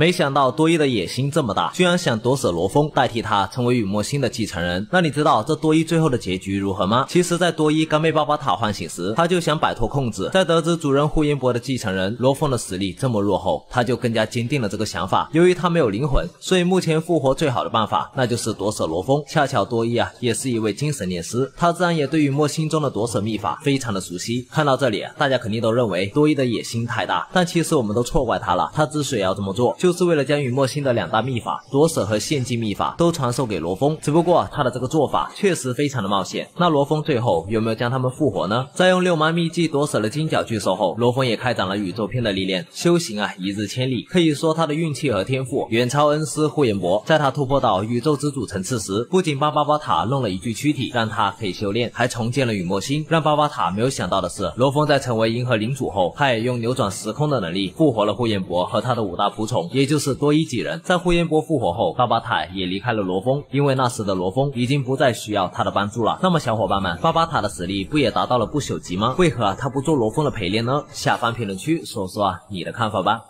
没想到多伊的野心这么大，居然想夺舍罗峰，代替他成为雨墨星的继承人。那你知道这多伊最后的结局如何吗？其实，在多伊刚被巴巴塔唤醒时，他就想摆脱控制。在得知主人呼延博的继承人罗峰的实力这么弱后，他就更加坚定了这个想法。由于他没有灵魂，所以目前复活最好的办法，那就是夺舍罗峰。恰巧多伊啊，也是一位精神炼师，他自然也对雨墨心中的夺舍秘法非常的熟悉。看到这里，大家肯定都认为多伊的野心太大，但其实我们都错怪他了。他之所以要这么做，就就是为了将雨墨星的两大秘法夺舍和献祭秘法都传授给罗峰。只不过他的这个做法确实非常的冒险。那罗峰最后有没有将他们复活呢？在用六芒秘技夺舍了金角巨兽后，罗峰也开展了宇宙篇的历练，修行啊一日千里，可以说他的运气和天赋远超恩师呼延博。在他突破到宇宙之主层次时，不仅帮巴巴塔弄了一具躯体让他可以修炼，还重建了雨墨星。让巴巴塔没有想到的是，罗峰在成为银河领主后，他也用扭转时空的能力复活了呼延博和他的五大仆从，也也就是多伊几人。在呼延波复活后，巴巴塔也离开了罗峰，因为那时的罗峰已经不再需要他的帮助了。那么小伙伴们，巴巴塔的实力不也达到了不朽级吗？为何他不做罗峰的陪练呢？下方评论区说说你的看法吧。